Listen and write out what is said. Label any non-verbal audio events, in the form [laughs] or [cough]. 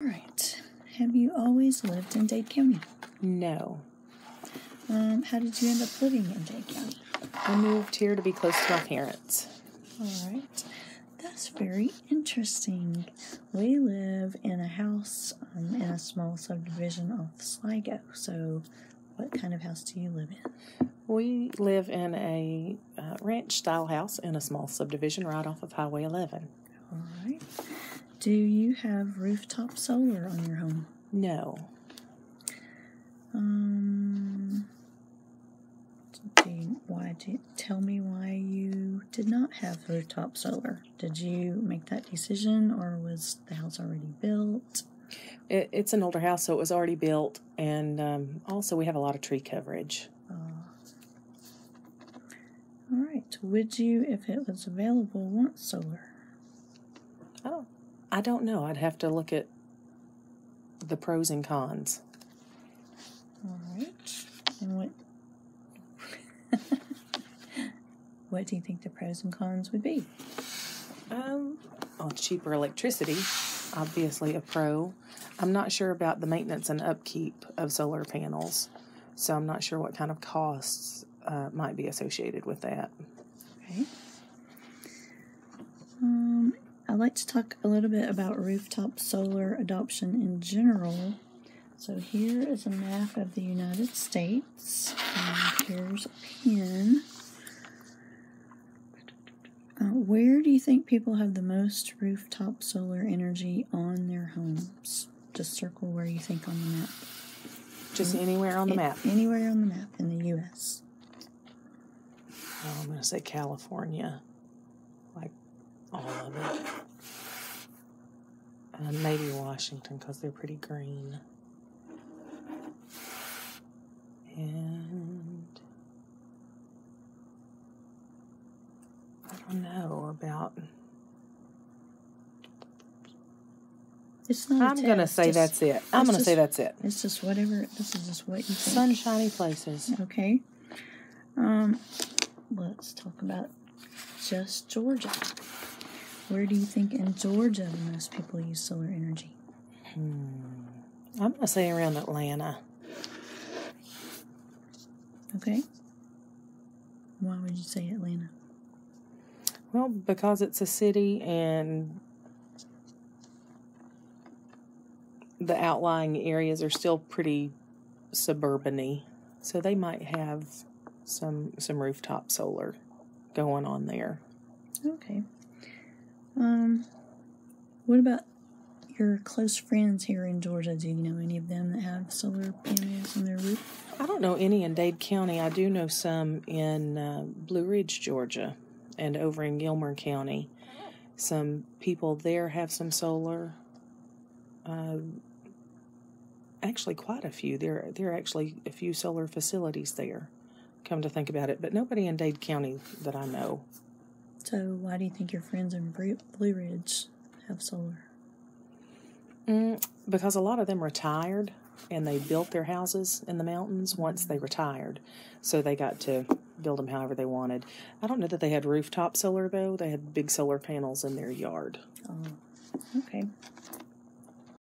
All right. Have you always lived in Dade County? No. Um, how did you end up living in Dade County? I moved here to be close to my parents. All right. That's very interesting. We live in a house um, in a small subdivision off Sligo. So, what kind of house do you live in? We live in a uh, ranch style house in a small subdivision right off of Highway 11. All right. Do you have rooftop solar on your home? No. Um, do you, why do you, tell me why you did not have rooftop solar? Did you make that decision, or was the house already built? It, it's an older house, so it was already built, and um, also we have a lot of tree coverage. Uh, all right. Would you, if it was available, want solar? I don't, I don't know. I'd have to look at the pros and cons. All right. And what? [laughs] what do you think the pros and cons would be? Um, well, cheaper electricity, obviously a pro. I'm not sure about the maintenance and upkeep of solar panels, so I'm not sure what kind of costs uh, might be associated with that. Okay. Um, I'd like to talk a little bit about rooftop solar adoption in general. So here is a map of the United States. And here's a pin. Uh, where do you think people have the most rooftop solar energy on their homes? Just circle where you think on the map. Just anywhere on the It- map. Anywhere on the map in the U.S. Oh, I'm going to say California, all of it. And maybe Washington because they're pretty green. And I don't know about. It's not. I'm going to say just- that's it. I'm going to say that's it. It's just whatever. This is just what you think. Sunshiny places. Okay. Um, let's talk about just Georgia. Where do you think in Georgia the most people use solar energy? Hmm. I'm going to say around Atlanta. Okay. Why would you say Atlanta? Well, because it's a city and the outlying areas are still pretty suburban so they might have some some rooftop solar going on there. Okay. Um, what about your close friends here in Georgia? Do you know any of them that have solar panels on their roof? I don't know any in Dade County. I do know some in uh, Blue Ridge, Georgia, and over in Gilmer County. Some people there have some solar. Uh, actually, quite a few. There, there are actually a few solar facilities there. Come to think about it, but nobody in Dade County that I know. So why do you think your friends in Blue Ridge have solar? Mm, because a lot of them retired and they built their houses in the mountains once they retired. So they got to build them however they wanted. I don't know that they had rooftop solar though. They had big solar panels in their yard. Oh, okay.